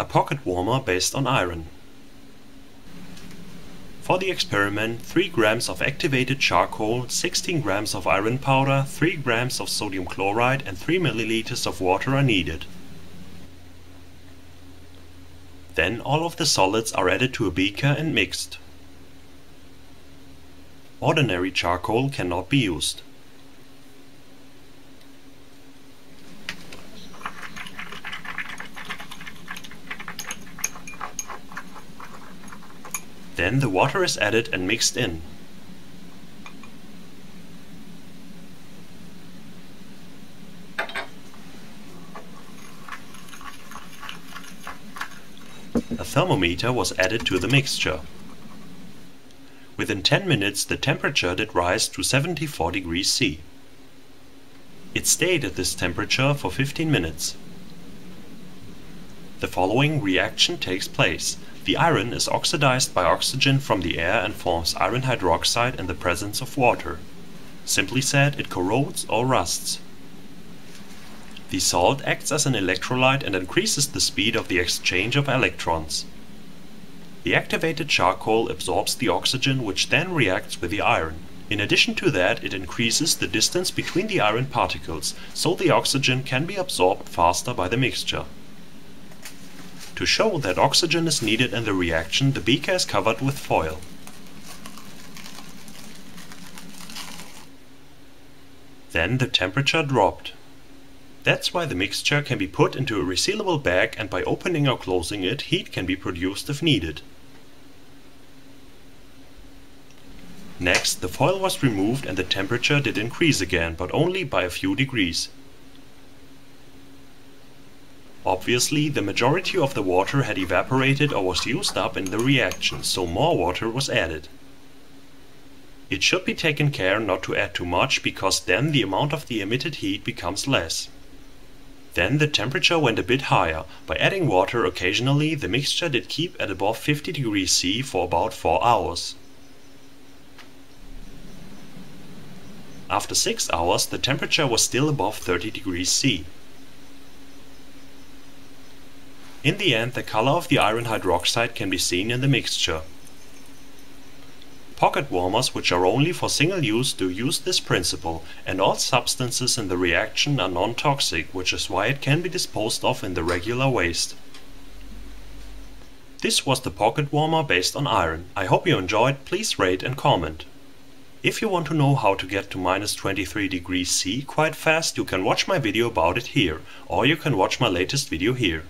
a pocket warmer based on iron. For the experiment, 3 grams of activated charcoal, 16 grams of iron powder, 3 grams of sodium chloride and 3 milliliters of water are needed. Then all of the solids are added to a beaker and mixed. Ordinary charcoal cannot be used. Then the water is added and mixed in. A thermometer was added to the mixture. Within 10 minutes the temperature did rise to 74 degrees C. It stayed at this temperature for 15 minutes. The following reaction takes place. The iron is oxidized by oxygen from the air and forms iron hydroxide in the presence of water. Simply said, it corrodes or rusts. The salt acts as an electrolyte and increases the speed of the exchange of electrons. The activated charcoal absorbs the oxygen which then reacts with the iron. In addition to that, it increases the distance between the iron particles, so the oxygen can be absorbed faster by the mixture. To show that oxygen is needed in the reaction, the beaker is covered with foil. Then the temperature dropped. That's why the mixture can be put into a resealable bag and by opening or closing it, heat can be produced if needed. Next, the foil was removed and the temperature did increase again, but only by a few degrees. Obviously, the majority of the water had evaporated or was used up in the reaction, so more water was added. It should be taken care not to add too much, because then the amount of the emitted heat becomes less. Then the temperature went a bit higher. By adding water occasionally, the mixture did keep at above 50 degrees C for about 4 hours. After 6 hours, the temperature was still above 30 degrees C. In the end, the color of the iron hydroxide can be seen in the mixture. Pocket warmers which are only for single use do use this principle, and all substances in the reaction are non-toxic, which is why it can be disposed of in the regular waste. This was the pocket warmer based on iron. I hope you enjoyed, please rate and comment. If you want to know how to get to minus 23 degrees C quite fast, you can watch my video about it here, or you can watch my latest video here.